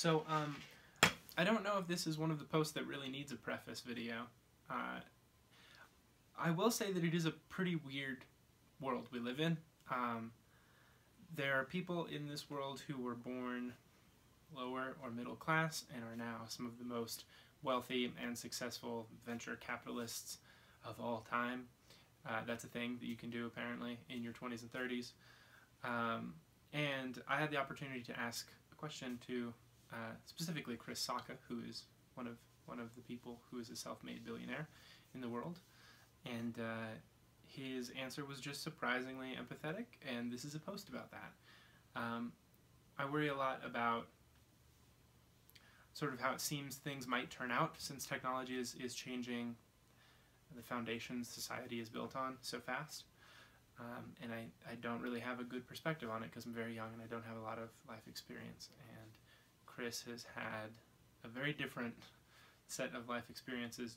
So, um, I don't know if this is one of the posts that really needs a preface video. Uh, I will say that it is a pretty weird world we live in. Um, there are people in this world who were born lower or middle class and are now some of the most wealthy and successful venture capitalists of all time. Uh, that's a thing that you can do apparently in your 20s and 30s. Um, and I had the opportunity to ask a question to uh, specifically Chris Sacca, who is one of one of the people who is a self-made billionaire in the world, and uh, his answer was just surprisingly empathetic. And this is a post about that. Um, I worry a lot about sort of how it seems things might turn out since technology is, is changing the foundations society is built on so fast. Um, and I, I don't really have a good perspective on it because I'm very young and I don't have a lot of life experience. And Chris has had a very different set of life experiences,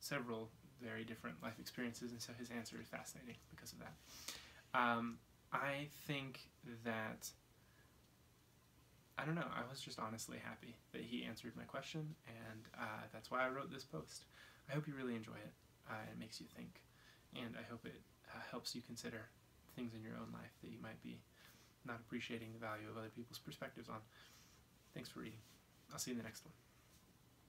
several very different life experiences, and so his answer is fascinating because of that. Um, I think that I don't know. I was just honestly happy that he answered my question, and uh, that's why I wrote this post. I hope you really enjoy it. Uh, it makes you think, and I hope it uh, helps you consider things in your own life that you might be not appreciating the value of other people's perspectives on. Thanks for reading. I'll see you in the next one.